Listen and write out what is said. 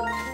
Bye.